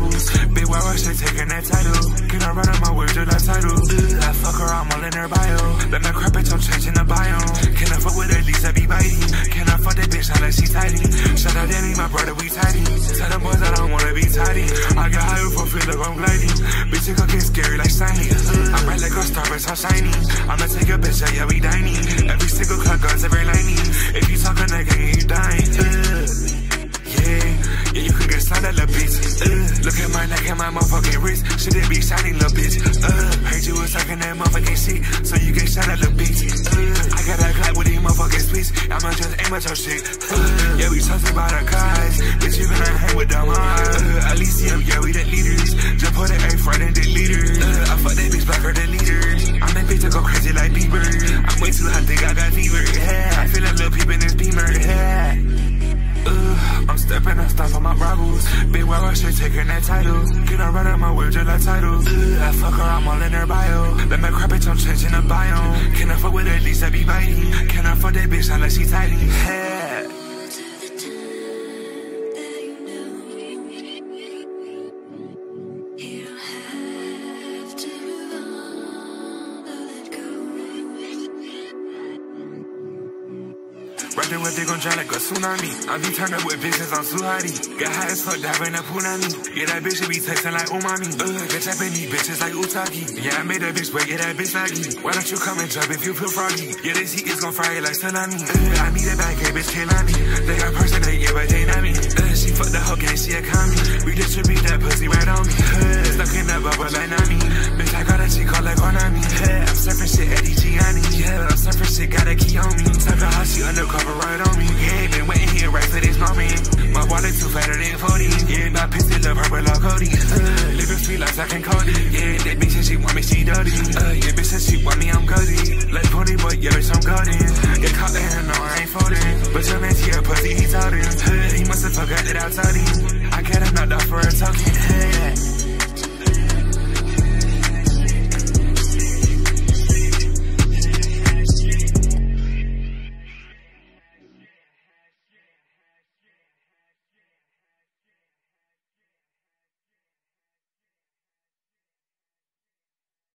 rivals. Big wow, I should taking that title. Can I run on my words with that title? Ugh, I fuck her, I'm all in her bio. Let my crap bitch, I'm changing the biome. Can I fuck with at least I be biting? Can I fuck that bitch unless she's tidy? Shout out Danny, my brother, we tidy. Tell them boys I don't wanna be tidy. I got high for feel like I'm gliding. Bitch, it get scary like shiny. I'm bright like a star, but so shiny. I'ma take a bitch, yeah, we dining. Every single cut guns, every lining. If you talk a nigga, you dying. Ugh. Motherfucking wrist. Shit, it be shiny, little bitch. Uh, heard you was talking that motherfucking shit, so you get shot at little bitch. Uh, I got a clap with these motherfucking splits. I'ma just aim at your shit. Uh, yeah, we talking about our guys. Bitch, you gonna hang with them eyes. Uh, Elysium, yeah, we the leaders. Just put it A front and the leaders. Uh, I fuck that bitch blacker than leaders. I'm that bitch to go crazy like Bieber. I'm way too hot, think I got fever. Stepping on my rivals. Big wow, I should taking that title. Can I run out my words with that title? Uh, I fuck her, I'm all in her bio. Let my crap bitch, I'm changing the biome. Can I fuck with her, at least I be biting? Can I fuck that bitch unless she tidy? Yeah. Rapping with they gon' drown like a tsunami. I be turned up with bitches on Suhadi. Got high as fuck, diving up Punani. Yeah, that bitch should be texting like umami. Ugh, bitch, I been these bitches like Utaki. Yeah, I made that bitch wet, yeah, that bitch laggy. Why don't you come and jump if you feel froggy? Yeah, this heat is gon' fry it like salami. Ugh, I need a bad gay bitch, Kaylani. They got person that, yeah, but they not me. Ugh, she fucked the hoe, and she a commie. We distribute that pussy right on me. Ugh, stuck in that bubble like Nami. Bitch, I got a chick called like Konami. Like Zack and Cody. Yeah, that bitch said she want me, she dirty. Uh, yeah, bitch said she want me, I'm gutty. Like pony, but yeah, bitch, I'm gutty. Get caught in, no, I ain't folding. But your man, she a pussy, he told him. Uh, he must have forgot that I told him. I got him